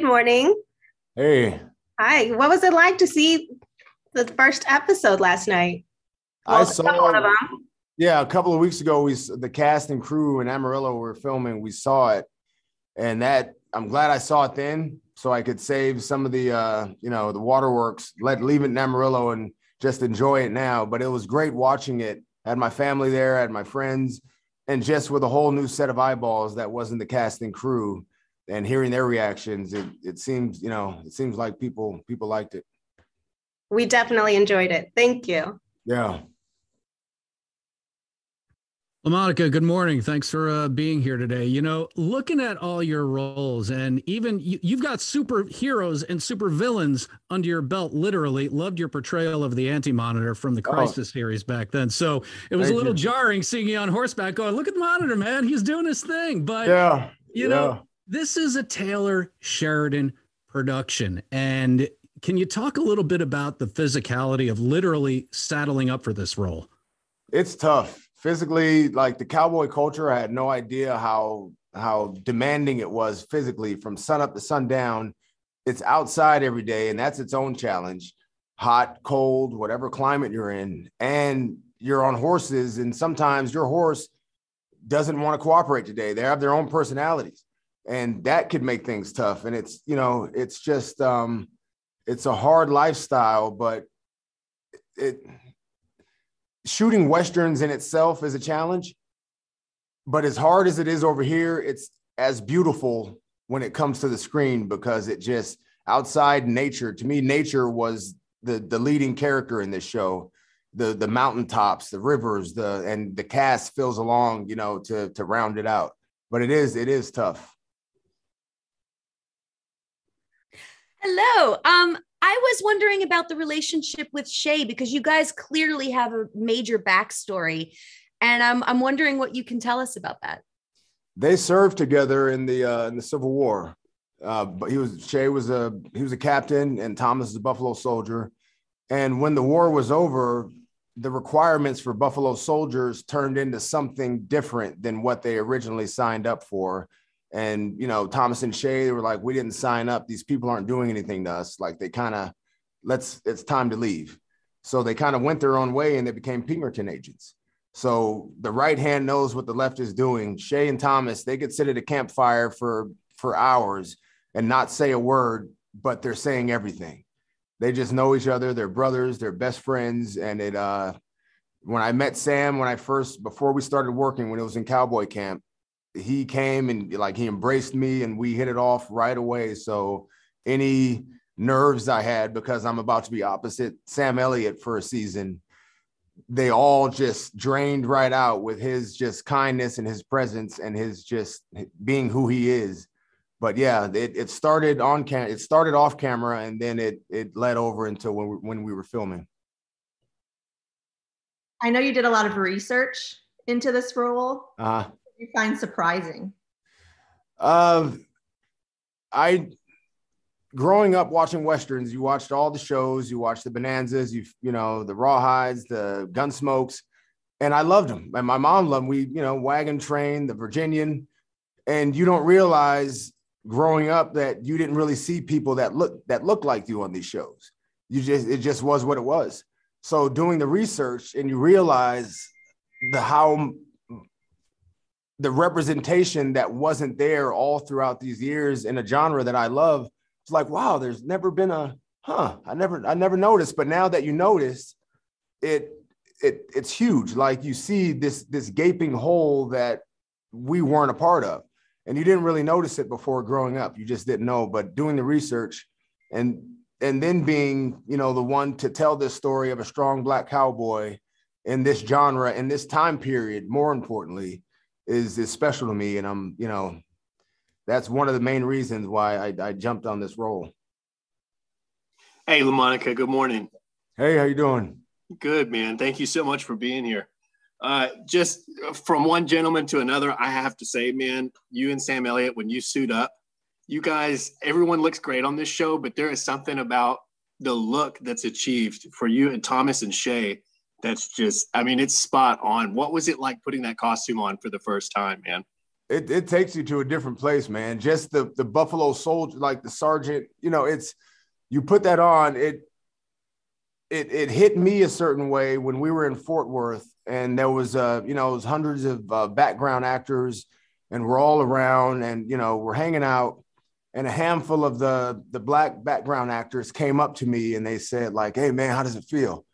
Good morning. Hey. Hi. What was it like to see the first episode last night? Well, I saw one of them. Yeah, a couple of weeks ago, we the cast and crew in Amarillo were filming. We saw it, and that I'm glad I saw it then, so I could save some of the uh, you know the waterworks. Let leave it in Amarillo and just enjoy it now. But it was great watching it. I had my family there, I had my friends, and just with a whole new set of eyeballs that wasn't the cast and crew, and hearing their reactions, it it seems you know it seems like people people liked it. We definitely enjoyed it. Thank you. Yeah. LaMonica, good morning. Thanks for uh, being here today. You know, looking at all your roles, and even you, have got superheroes and supervillains under your belt. Literally, loved your portrayal of the Anti Monitor from the Crisis oh. series back then. So it was Thank a little you. jarring seeing you on horseback going, "Look at the Monitor, man. He's doing his thing." But yeah, you yeah. This is a Taylor Sheridan production, and can you talk a little bit about the physicality of literally saddling up for this role? It's tough. Physically like the cowboy culture i had no idea how how demanding it was physically from sun up to sundown it's outside every day and that's its own challenge. Hot cold whatever climate you're in and you're on horses and sometimes your horse doesn't want to cooperate today. They have their own personalities and that could make things tough and it's you know it's just um it's a hard lifestyle but it shooting westerns in itself is a challenge, but as hard as it is over here, it's as beautiful when it comes to the screen because it just outside nature. To me, nature was the the leading character in this show. The the mountaintops, the rivers, the and the cast fills along, you know, to to round it out. But it is it is tough. Hello. Um, I was wondering about the relationship with Shay because you guys clearly have a major backstory, and I'm I'm wondering what you can tell us about that. They served together in the uh, in the Civil War. Uh, but he was Shay was a he was a captain, and Thomas is a Buffalo soldier. And when the war was over, the requirements for Buffalo soldiers turned into something different than what they originally signed up for. And you know, Thomas and Shay they were like, we didn't sign up. These people aren't doing anything to us. Like they kind of, let's, it's time to leave. So they kind of went their own way and they became Pinkerton agents. So the right hand knows what the left is doing. Shay and Thomas, they could sit at a campfire for for hours and not say a word, but they're saying everything. They just know each other. They're brothers. They're best friends. And it, uh, when I met Sam, when I first before we started working, when it was in cowboy camp, he came and like he embraced me and we hit it off right away. So any nerves I had because I'm about to be opposite Sam Elliott for a season, they all just drained right out with his just kindness and his presence and his just being who he is. But yeah, it, it started on cam it started off camera and then it it led over into when we, when we were filming. I know you did a lot of research into this role. Uh-huh you find surprising? Um, I growing up watching westerns, you watched all the shows, you watched the Bonanzas, you you know the Rawhides, the Gunsmokes, and I loved them. And my mom loved them. We you know Wagon Train, the Virginian, and you don't realize growing up that you didn't really see people that look that look like you on these shows. You just it just was what it was. So doing the research and you realize the how the representation that wasn't there all throughout these years in a genre that I love. It's like, wow, there's never been a huh. I never I never noticed, but now that you notice, it it it's huge. Like you see this this gaping hole that we weren't a part of. And you didn't really notice it before growing up. You just didn't know. But doing the research and and then being, you know, the one to tell this story of a strong black cowboy in this genre in this time period, more importantly, is is special to me, and I'm you know that's one of the main reasons why I, I jumped on this role. Hey, LaMonica, good morning. Hey, how you doing? Good, man. Thank you so much for being here. Uh, just from one gentleman to another, I have to say, man, you and Sam Elliott, when you suit up, you guys, everyone looks great on this show, but there is something about the look that's achieved for you and Thomas and Shay that's just i mean it's spot on what was it like putting that costume on for the first time man it, it takes you to a different place, man. Just the the Buffalo Soldier, like the sergeant, you know, it's you put that on, it it it hit me a certain way when we were in Fort Worth, and there was uh, you know, it was hundreds of uh, background actors, and we're all around, and you know, we're hanging out, and a handful of the the black background actors came up to me and they said like, "Hey man, how does it feel?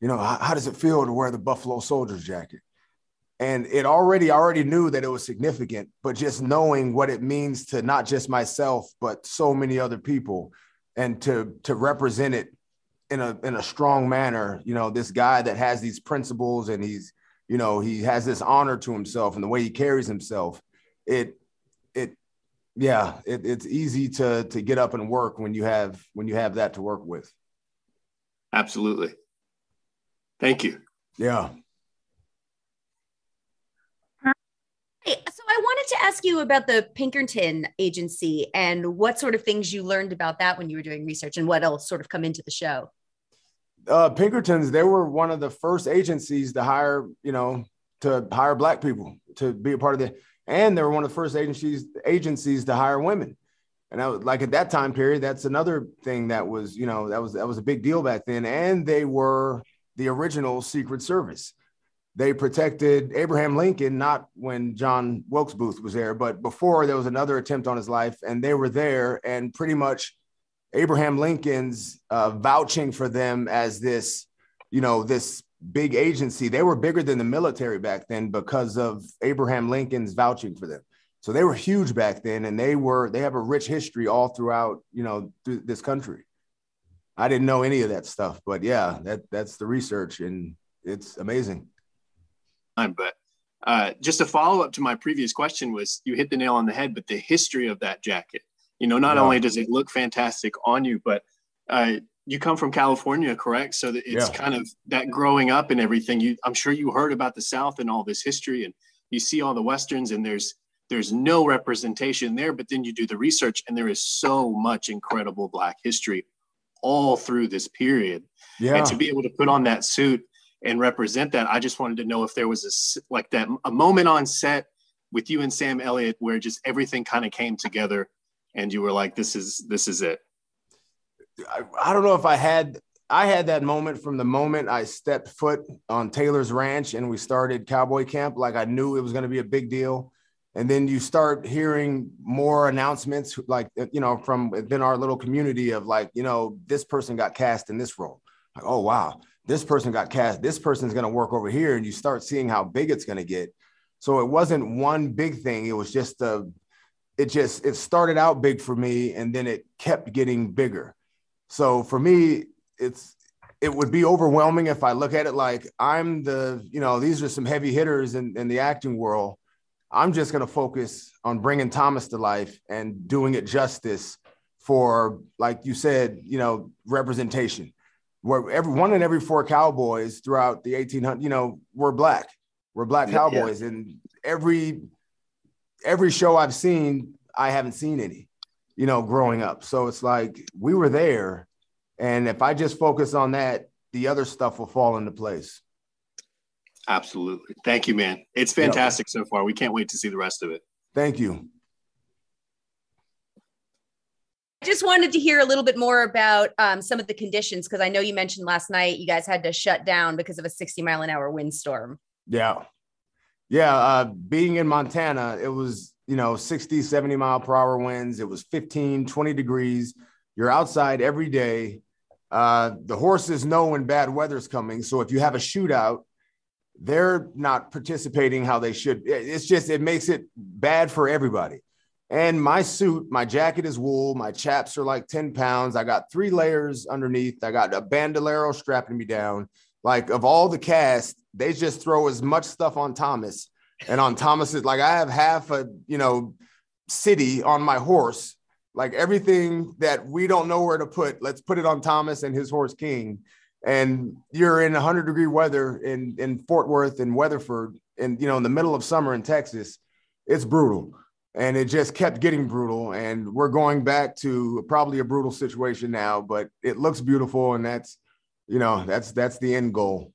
You know, how, how does it feel to wear the Buffalo Soldiers jacket?" and it already I already knew that it was significant but just knowing what it means to not just myself but so many other people and to to represent it in a in a strong manner you know this guy that has these principles and he's you know he has this honor to himself and the way he carries himself it it yeah it, it's easy to to get up and work when you have when you have that to work with absolutely thank you yeah so I wanted to ask you about the Pinkerton agency and what sort of things you learned about that when you were doing research and what else sort of come into the show. Uh, Pinkertons, they were one of the first agencies to hire, you know, to hire black people to be a part of the, and they were one of the first agencies agencies to hire women. And I was like at that time period, that's another thing that was, you know, that was that was a big deal back then. And they were the original Secret Service they protected Abraham Lincoln, not when John Wilkes Booth was there, but before there was another attempt on his life, and they were there, and pretty much Abraham Lincoln's uh, vouching for them as this, you know, this big agency. They were bigger than the military back then because of Abraham Lincoln's vouching for them. So they were huge back then, and they were they have a rich history all throughout, you know, th- this country. I didn't know any of that stuff, but yeah, that that's the research, and it's amazing. But uh, just a follow up to my previous question was you hit the nail on the head, but the history of that jacket. You know, not yeah. only does it look fantastic on you, but uh, you come from California, correct? So that it's yeah. kind of that growing up and everything. You, I'm sure you heard about the South and all this history, and you see all the westerns, and there's there's no representation there. But then you do the research, and there is so much incredible Black history all through this period. Yeah. And to be able to put on that suit and represent that. I just wanted to know if there was a like that a moment on set with you and Sam Elliott where just everything kind of came together and you were like, this is this is it. I, I don't know if I had I had that moment from the moment I stepped foot on Taylor's ranch and we started cowboy camp. Like I knew it was going to be a big deal. And then you start hearing more announcements, like, uh, you know, from within our little community of like, you know, this person got cast in this role. Like, oh, wow this person got cast, this person's going to work over here, and you start seeing how big it's going to get. So it wasn't one big thing. It was just a, it just it started out big for me, and then it kept getting bigger. So for me, it's it would be overwhelming if I look at it like I'm the, you know, these are some heavy hitters in, in the acting world. I'm just going to focus on bringing Thomas to life and doing it justice for, like you said, you know, representation. Where every one in every four cowboys throughout the 1800 you know were black. We're black cowboys. Yeah. and every every show i've seen i haven't seen any you know growing up. So it's like we were there. And if i just focus on that the other stuff will fall into place absolutely thank you man it's fantastic yep. so far we can't wait to see the rest of it thank you I just wanted to hear a little bit more about um, some of the conditions because I know you mentioned last night you guys had to shut down because of a 60 mile an hour windstorm. Yeah. Yeah. Uh, being in Montana, it was, you know, 60, 70 mile per hour winds. It was 15, 20 degrees. You're outside every day. Uh, the horses know when bad weather's coming. So if you have a shootout, they're not participating how they should. It's just, it makes it bad for everybody. And my suit, my jacket is wool. My chaps are like 10 pounds. I got three layers underneath. I got a bandolero strapping me down. Like, of all the cast, they just throw as much stuff on Thomas. And on Thomas's, like, I have half a, you know, city on my horse. Like, everything that we don't know where to put, let's put it on Thomas and his horse King. And you're in 100 degree weather in, in Fort Worth and Weatherford, and, you know, in the middle of summer in Texas. It's brutal. And it just kept getting brutal. And we're going back to probably a brutal situation now but it looks beautiful. And that's you know that's that's the end goal